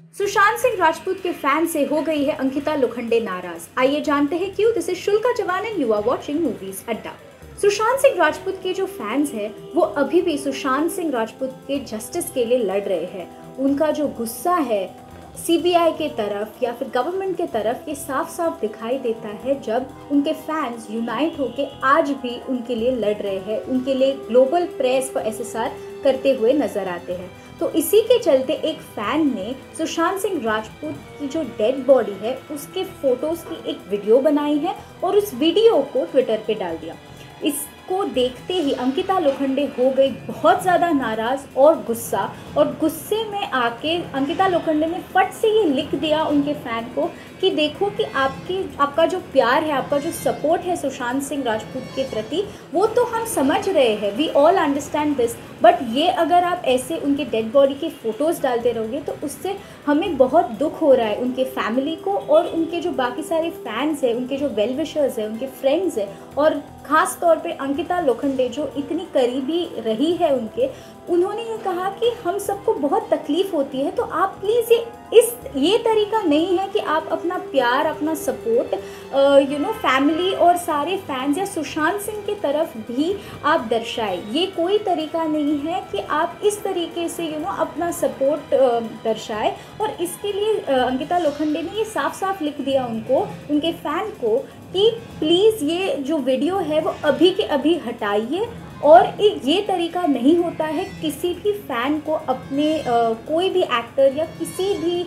सुशांत सिंह राजपूत के फ़ैन से हो गई है अंकिता लोखंडे नाराज़। आइए जानते हैं क्यों? This is शुल्का Jawan and you are watching movies Adda Sushant Singh Rajput के जो फैंस हैं, वो अभी भी सुशांत सिंह राजपूत के जस्टिस के लिए लड़ रहे हैं। उनका जो गुस्सा है सीबीआई के तरफ़ या फिर गवर्नमेंट के तरफ़ ये साफ़ साफ़ दिखाई देता है जब उनके फैंस यूनाइट होके आज भी उनके लिए लड़ रहे हैं, उनके लिए ग्लोबल प्रेस को एसएसआर करते हुए नज़र आते हैं। तो इसी के चलते एक फ़ैन ने सुशांत सिंह राजपूत की जो डेड बॉडी है, उसके फ़ोटोज़ की एक वीडियो बनाई है और उस वीडियो को ट्विटर पे डाल दिया। इसको देखते ही अंकिता लोखंडे हो गई बहुत ज़्यादा नाराज़ और गुस्सा और गुस्से में आके अंकिता लोखंडे ने फट से ये लिख दिया उनके फ़ैन को कि देखो कि आपकी, आपका जो प्यार है, आपका जो सपोर्ट है सुशांत सिंह राजपूत के प्रति, वो तो हम समझ रहे हैं we all understand this but ये अगर आप ऐसे उनके डेड बॉडी के फ़ोटोज़ डालते रहोगे तो उससे हमें बहुत दुख हो रहा है उनके फैमिली को और उनके जो बाकी सारे फैंस हैं, उनके जो वेल विशर्स हैं, उनके फ्रेंड्स हैं और ख़ास तौर पे अंकिता लोखंडे, जो इतनी करीबी रही है उनके, उन्होंने ये कहा कि हम सबको बहुत तकलीफ़ होती है तो आप प्लीज़ ये इस ये तरीका नहीं है कि आप अपना प्यार अपना सपोर्ट यू नो फैमिली और सारे फैंस या सुशांत सिंह की तरफ़ भी आप दर्शाए। ये कोई तरीका नहीं है कि आप इस तरीके से यू you नो know, अपना सपोर्ट दर्शाए। और इसके लिए अंकिता लोखंडे ने ये साफ़ साफ़ लिख दिया उनको उनके फ़ैन को कि प्लीज़ ये जो वीडियो है वो अभी के अभी हटाइए। और ये तरीका नहीं होता है किसी भी फ़ैन को अपने आ, कोई भी एक्टर या किसी भी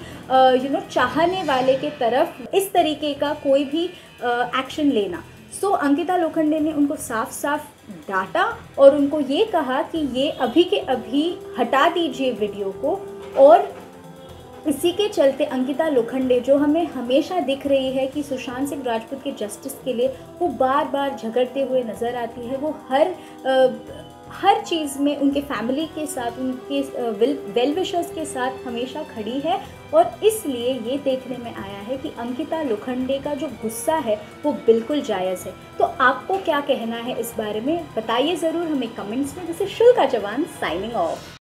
यू नो चाहने वाले के तरफ़ इस तरीके का कोई भी एक्शन लेना। सो so, अंकिता लोखंडे ने उनको साफ़ साफ़ डांटा और उनको ये कहा कि ये अभी के अभी हटा दीजिए वीडियो को और इसी के चलते अंकिता लोखंडे जो हमें हमेशा दिख रही है कि सुशांत सिंह राजपूत के जस्टिस के लिए वो बार बार झगड़ते हुए नज़र आती है वो हर आ, हर चीज़ में उनके फैमिली के साथ उनके वेल वेल विशर्स के साथ हमेशा खड़ी है और इसलिए ये देखने में आया है कि अंकिता लोखंडे का जो गुस्सा है वो बिल्कुल जायज़ है। तो आपको क्या कहना है इस बारे में? बताइए ज़रूर हमें कमेंट्स में। जैसे शुल्का जवान साइनिंग ऑफ़